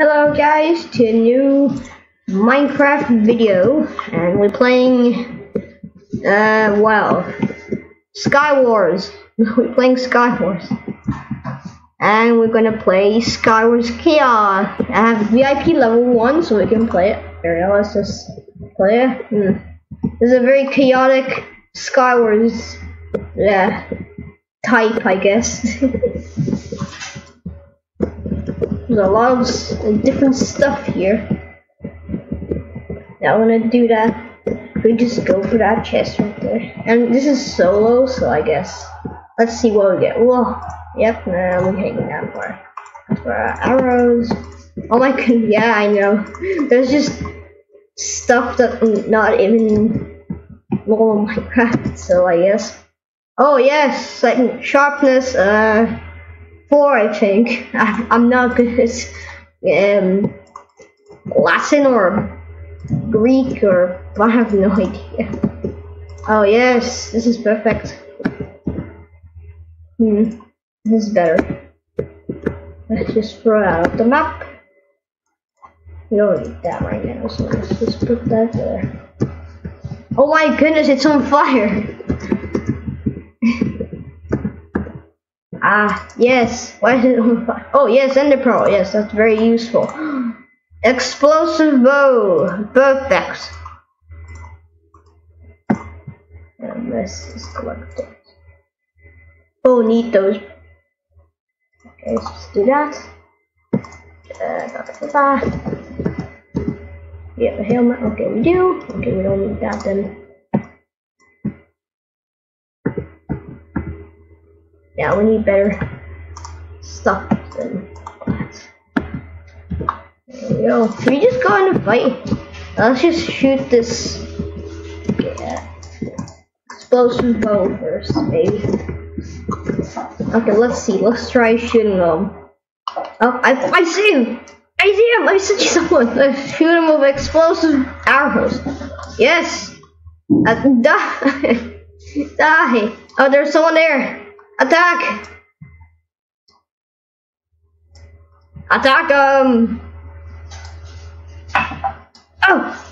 Hello guys to a new Minecraft video and we're playing uh well Sky Wars. we're playing Sky Wars. And we're gonna play Sky Wars Chaos. I have VIP level one so we can play it. Here let's just play it. Hmm. This is a very chaotic Sky Wars yeah type I guess. There's a lot of different stuff here. Now I want to do that. We just go for that chest right there. And this is solo, so I guess. Let's see what we get. Whoa. Yep, nah, we're taking that far. For our arrows. Oh my god, yeah, I know. There's just stuff that not even normal Minecraft, so I guess. Oh yes, like sharpness, uh four, I think. I, am not good at um, Latin or Greek or I have no idea. Oh yes, this is perfect. Hmm, this is better. Let's just throw out the map. We don't need that right now, so let's just put that there. Oh my goodness, it's on fire! Ah, yes. Why? Oh, yes, Ender Pearl. Yes, that's very useful. Explosive bow. Perfect. And this is collected. Oh, need those. Okay, let's do that. Uh, da, da, da, Yeah, the helmet. Okay, we do. Okay, we don't need that then. Yeah, we need better stuff than that. There we go. Should we just go in a fight? Let's just shoot this yeah. explosive bow first, maybe. Okay, let's see. Let's try shooting them. Oh, I, I see him! I see him! I see someone! Let's shoot him with explosive arrows. Yes! Uh, die! die! Oh, there's someone there! Attack! Attack him! Oh!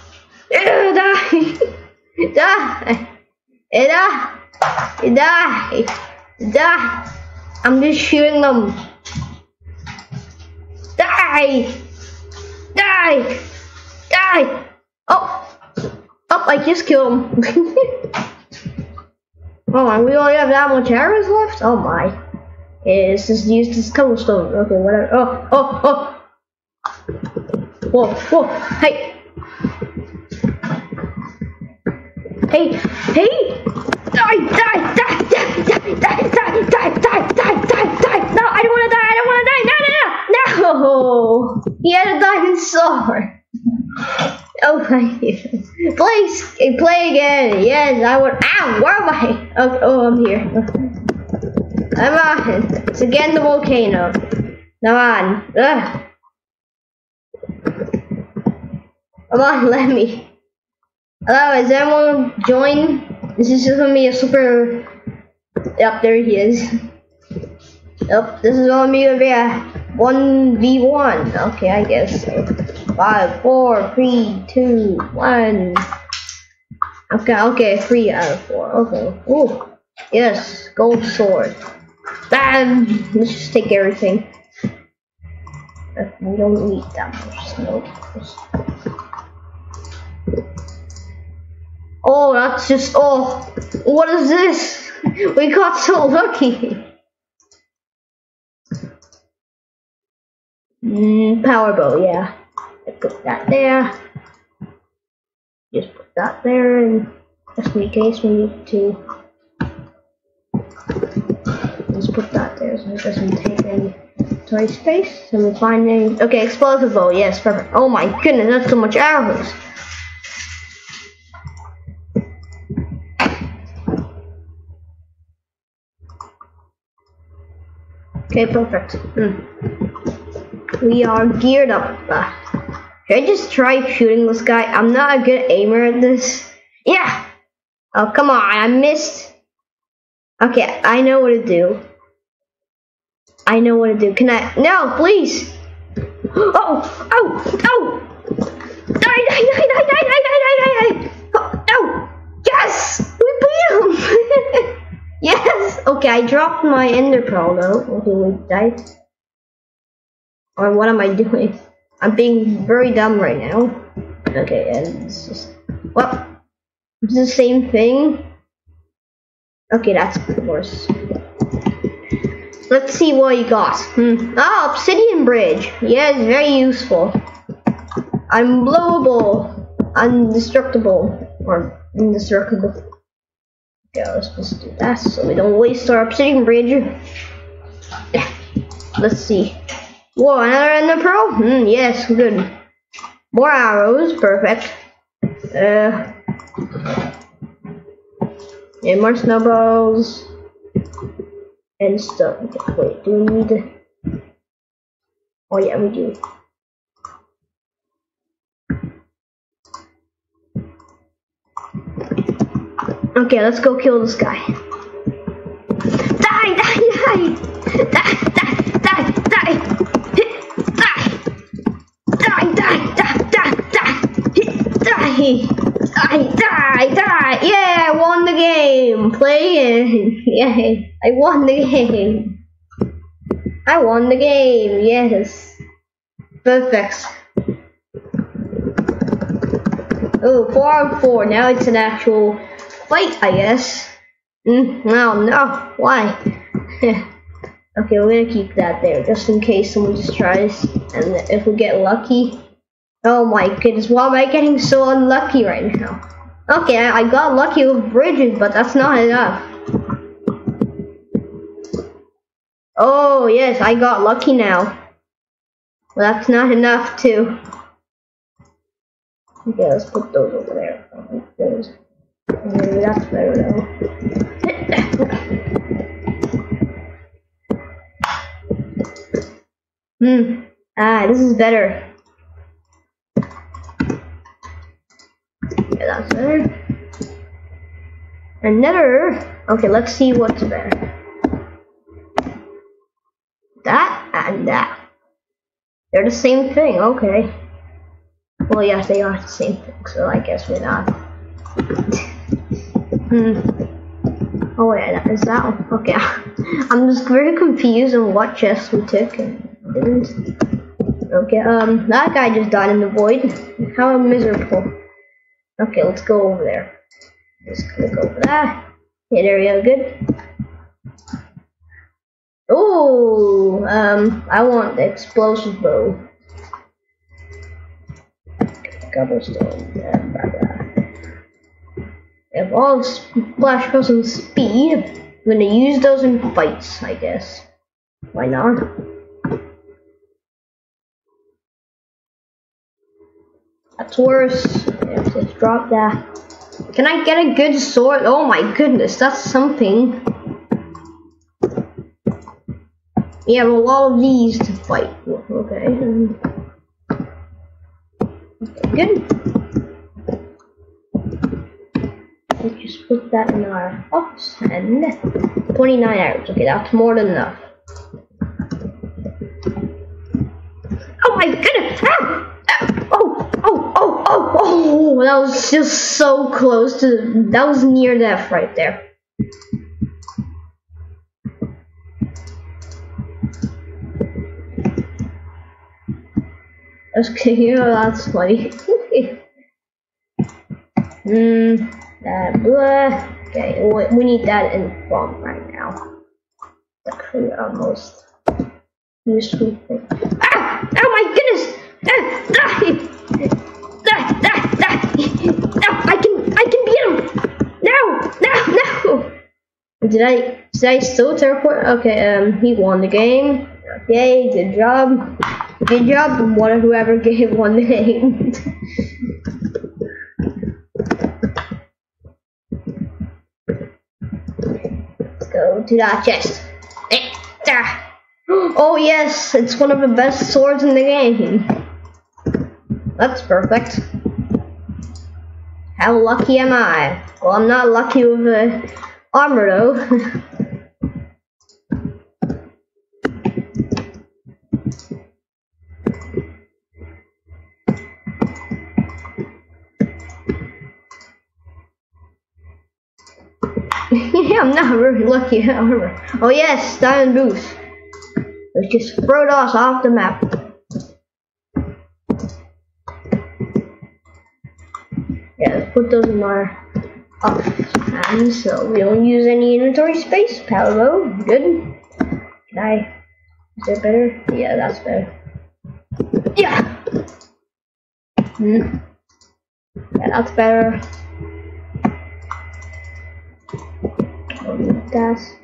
Die! die! Die! Die! Die! I'm just shooting them. Die! Die! Die! Oh! Oh, I just killed him. Oh, and we only have that much arrows left? Oh my. It's just used as cobblestone. Okay, whatever. Oh, oh, oh! Whoa, whoa, hey! Hey, hey! Die, die, die, die, die, die, die, die, die, die, die, die! No, I don't wanna die, I don't wanna die! No, no, no! No! He had a diamond sword! Oh my Please play again. Yes, I would ow, where am I? Oh, oh I'm here. Come on. It's again the volcano. Come on. Ugh. Come on, let me. Hello, is anyone join? This is just gonna be a super Yep, there he is. Yep, this is gonna be a 1v1. Okay, I guess so. Five, four, three, two, one. Okay, okay, three out of four. Okay. Ooh. Yes, gold sword. Bam! Let's just take everything. We don't need that much snow. Oh, that's just, oh, what is this? We got so lucky. Mm, power bow, yeah put that there. Just put that there, and just in case we need to. Just put that there so it doesn't take any toy space. So we find any. Okay, explosive bow. Yes, perfect. Oh my goodness, that's so much arrows. Okay, perfect. Mm. We are geared up. Should I just try shooting this guy? I'm not a good aimer at this. Yeah! Oh, come on, I missed. Okay, I know what to do. I know what to do. Can I? No, please! Oh! Oh! Oh! Die, die, die, die, die, die, die, die, die! Oh! No! Yes! We beat him! yes! Okay, I dropped my ender pearl though. Okay, we died. Or what am I doing? I'm being very dumb right now. Okay, and it's just well, it's the same thing. Okay, that's worse. Let's see what you got. Hmm. Oh, obsidian bridge. Yes, very useful. Unblowable, indestructible, or indestructible. Okay, let's just do that so we don't waste our obsidian bridge. Yeah. Let's see. Whoa, another ender pearl? Hmm, yes, good. More arrows, perfect. Uh, and more snowballs and stuff. Wait, do we need? Oh yeah, we do. Okay, let's go kill this guy. Game! Play it! Yay! I won the game! I won the game, yes! Perfect. Oh, four on four. Now it's an actual fight, I guess. Mm, no, no. Why? okay, we're gonna keep that there just in case someone just tries. And if we get lucky. Oh my goodness, why am I getting so unlucky right now? Okay, I, got lucky with bridges, but that's not enough. Oh, yes, I got lucky now. Well, that's not enough, too. Okay, let's put those over there. Those. Maybe that's better though. hmm. Ah, this is better. Yeah, that's better. Another. Okay, let's see what's there. That and that. They're the same thing. Okay. Well, yes, they are the same thing. So I guess we're not. Hmm. Oh wait, that is that one. Okay. I'm just very confused on what chest we took and didn't. Okay, um, that guy just died in the void. How miserable. Okay, let's go over there. Just click over that. Yeah, there we go, good. Oh, um, I want the explosive bow. Cobblestone, blah, blah, blah. If all splash in speed, I'm gonna use those in fights, I guess. Why not? That's worse. Let's just drop that. Can I get a good sword? Oh my goodness, that's something. We have a lot of these to fight. Okay. Good. Let's just put that in our box and 29 arrows. Okay, that's more than enough. Oh my goodness! Ah! Oh! That was just so close to. That was near death right there. Okay, you know that's funny. Hmm, that blah. Okay, we, need that in bomb right now. Actually, almost. Ah! Oh my goodness! Ah! Ah! No, I can, I can beat him! No! No! No! Did I, did I still teleport? Okay, um, he won the game. Yay, good job. Good job, one whoever gave one the game. Let's go to that chest. Oh yes, it's one of the best swords in the game. That's perfect. How lucky am I? Well, I'm not lucky with the armor though. yeah, I'm not really lucky. oh yes, diamond boots. Let's just throw us off the map. Yeah, let's put those in our off and so we don't use any inventory space. Hello, good. Can I? Is that better? Yeah, that's better. Yeah. Hmm. Yeah, that's better. That's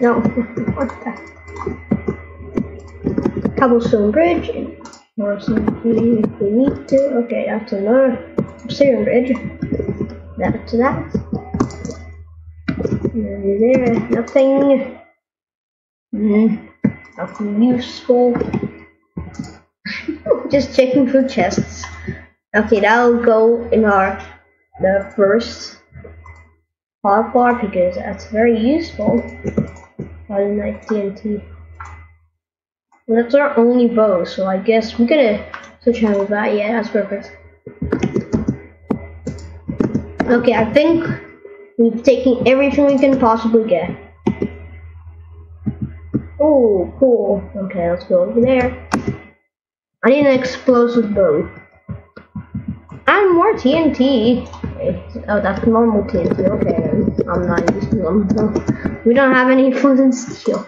no. What's that? Cobblestone bridge or something if we need to. Okay, that's another obsidian bridge. That's that. And there, nothing. Mm, nothing useful. Just checking for chests. Okay, that'll go in our the first hot bar because that's very useful. Friday Night TNT. Well, that's our only bow, so I guess we're gonna switch out with that. Yeah, that's perfect. Okay, I think we've taken everything we can possibly get. Oh, cool. Okay, let's go over there. I need an explosive bow. And more TNT. Oh, that's normal TNT. Okay, I'm not using them. We don't have any flint steel.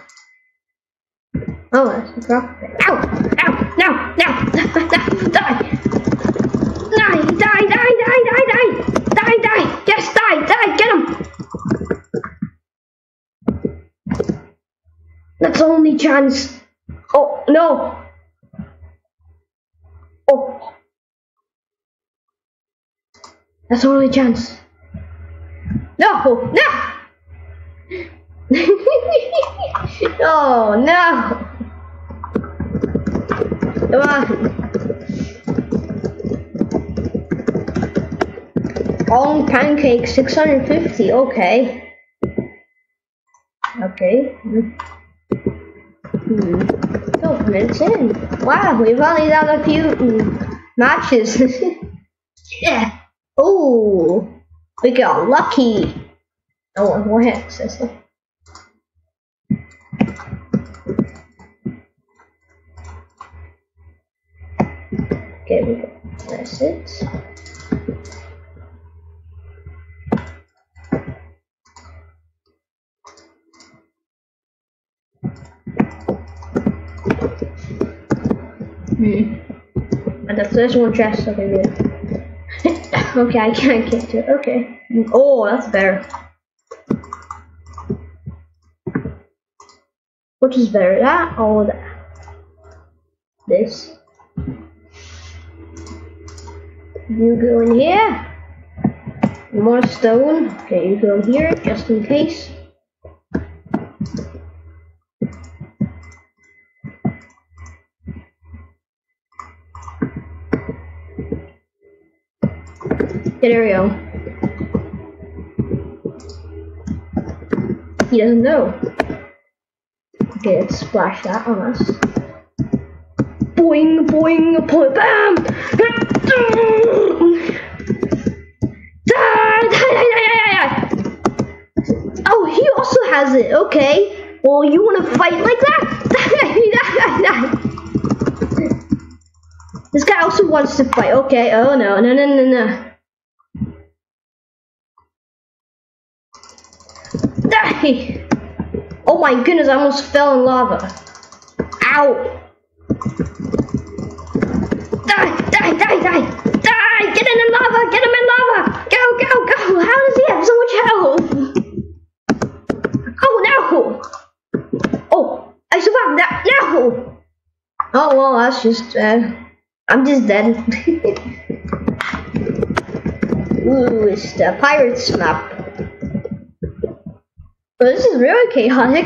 Oh, that's a drop. Ow! Ow! No! No! Die! Die! Die! Die! Die! Yes! Die! Die! Get him! That's the only chance. Oh no! Oh. That's the only chance. No! No! oh no! Come on. All pancake 650, okay. Okay. Hmm. 12 minutes in. Wow, we've only done a few mm, matches. yeah. Oh, we got lucky. Oh, what heck, Cecil? Okay, we go. That's it. Hmm. And the first one chest, okay, good. okay, I can't get to it. Okay. Oh, that's better. Which is better, that or that? This. You go in here. More stone. Okay, you go in here just in case. Go. He doesn't know. Okay, let's splash that on us. Boing, boing, boing, bam! Oh, he also has it. Okay. Well, you want to fight like that? this guy also wants to fight. Okay. Oh no, no, no, no, no. Oh my goodness, I almost fell in lava. Ow! Die! Die! Die! Die! Die! Get him in lava! Get him in lava! Go! Go! Go! How does he have so much health? Oh no! Oh! I survived that! No! Oh well, that's just, uh, I'm just dead. Ooh, it's the pirate's map. Oh, this is really chaotic.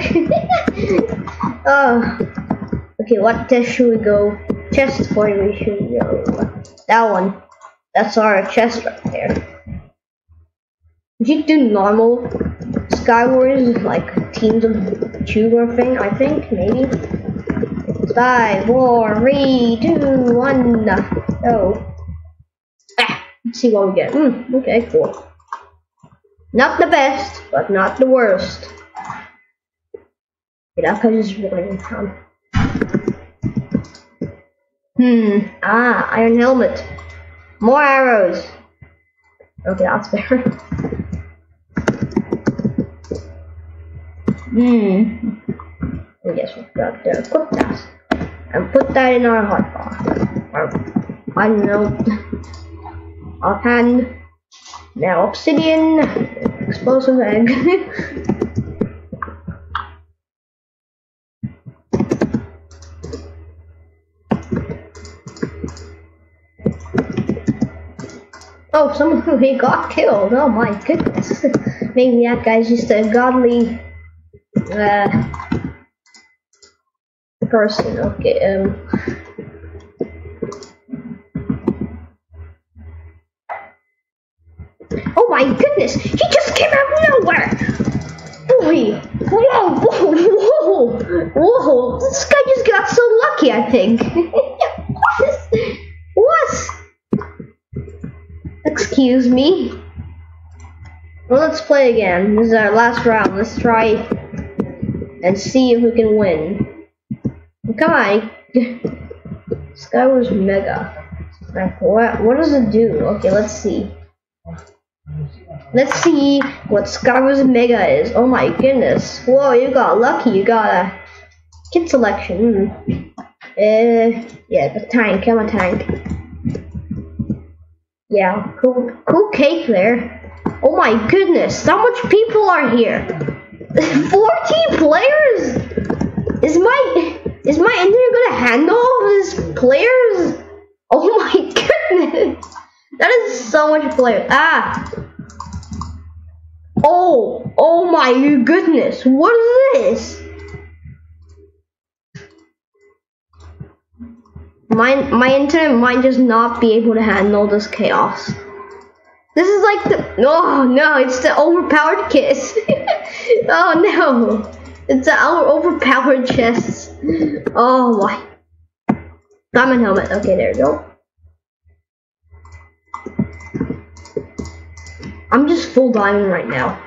uh, okay, what test should we go? Chest point we should go. That one. That's our chest right there. We should do normal Skywars, like teams of two or thing, I think, maybe. Five, four, three, two, one, go. Ah, let's see what we get. Mm, okay, cool. Not the best, but not the worst. That guy's just running from. Hmm. Ah, iron helmet. More arrows. Okay, that's better. Hmm. I guess we've got to equip that. And put that in our hotbar. Or, I don't know. Offhand. Now obsidian. Explosive egg. Oh, someone who he got killed. Oh my goodness. Maybe that guy's just a godly uh, person. Okay, um. My goodness! He just came out of nowhere! Boy! Whoa! Whoa! Whoa! Whoa! This guy just got so lucky, I think. what? What? Excuse me. Well, let's play again. This is our last round. Let's try and see if we can win. Come on. this guy was mega. Like, what, what does it do? Okay, let's see. Let's see what Skywars Mega is. Oh my goodness. Whoa, you got lucky. You got a kit selection. Mm. Uh, yeah, the tank. I'm a tank. Yeah, cool, cool cake there. Oh my goodness, how much people are here? 14 players? Is my is my internet gonna handle all these players? Oh my goodness, that is so much players. Ah. Oh, oh my goodness, what is this? My, my internet might just not be able to handle this chaos. This is like the, oh no, it's the overpowered kiss. oh no, it's the overpowered chest. Oh my. Diamond helmet, okay, there we go. I'm just full diamond right now.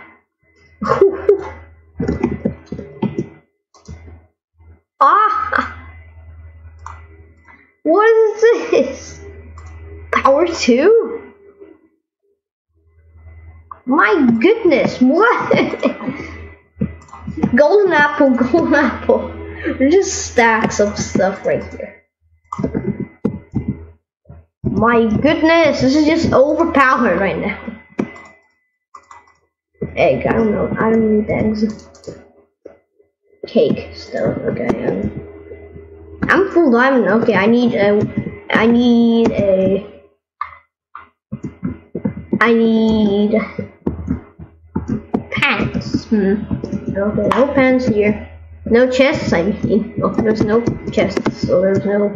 ah! What is this? Power 2? My goodness, what? golden apple, golden apple. There's just stacks of stuff right here. My goodness, this is just overpowered right now. Egg, I don't know. I don't need eggs. Cake still, okay. Um, I'm full diamond. Okay, I need a. I need a. I need pants. Hmm. Okay, no pants here. No chests. I mean, oh, there's no chests, so there's no.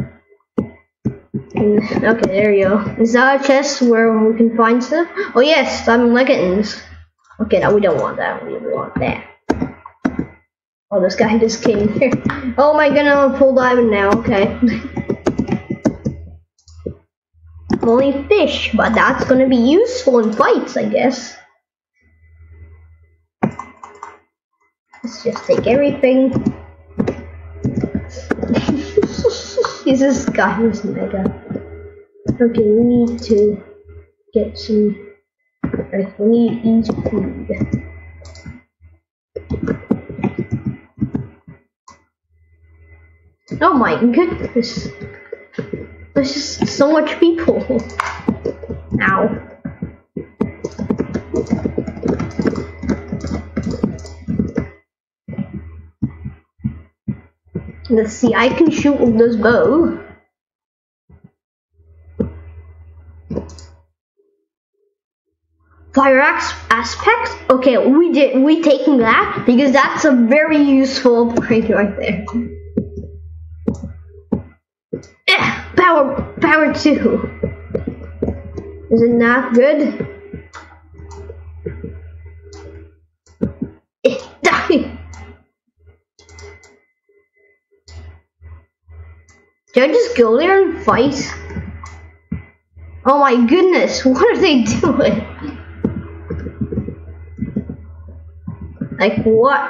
Okay, there you go. Is that a chest where we can find stuff? Oh yes, diamond leggings. Okay, now we don't want that. We want that. Oh, this guy just came here. Oh my goodness, I'm full diamond now. Okay. Only fish, but that's gonna be useful in fights, I guess. Let's just take everything. this guy is mega. Okay, we need to get some. We need eat food. Oh my goodness. There's just so much people. Ow. Let's see, I can shoot with this bow. Fire axe aspect? Okay, we did we taking that because that's a very useful upgrade right there. Eh, power, power two. Is it not good? Eh, die. Did I just go there and fight? Oh my goodness, what are they doing? Like what?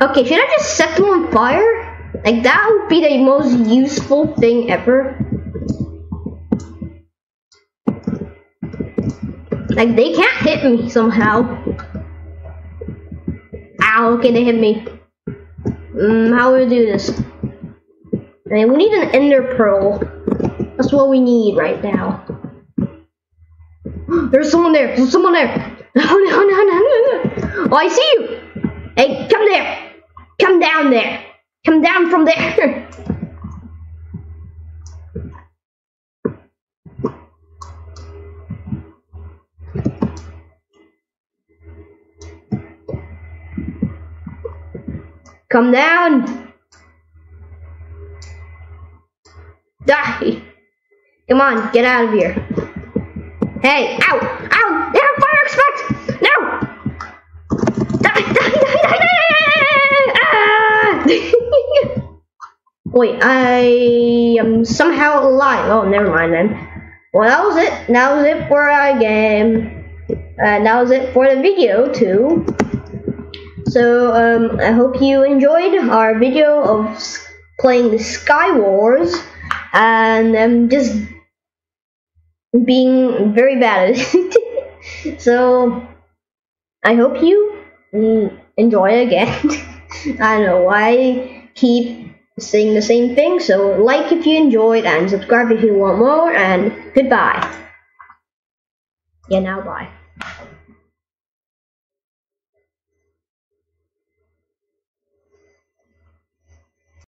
Okay, should I just set them on fire? Like that would be the most useful thing ever. Like they can't hit me somehow. Ow, okay, they hit me. Um, how do we do this? I mean, we need an ender pearl. That's what we need right now. There's someone there. There's someone there. No, no, no, no, no. Oh, I see you. Hey, come there. Come down there. Come down from there. Come down. Die. Come on, get out of here. Hey, ow, ow, yeah, fire aspect. No. Die, die, die, die, die, ah! Wait, I am somehow alive. Oh, never mind then. Well, that was it. That was it for our game. And that was it for the video too. So um, I hope you enjoyed our video of playing the Sky Wars and I'm just being very bad at it. so I hope you enjoy again. I don't know why I keep saying the same thing. So like if you enjoyed and subscribe if you want more and goodbye. Yeah, now bye.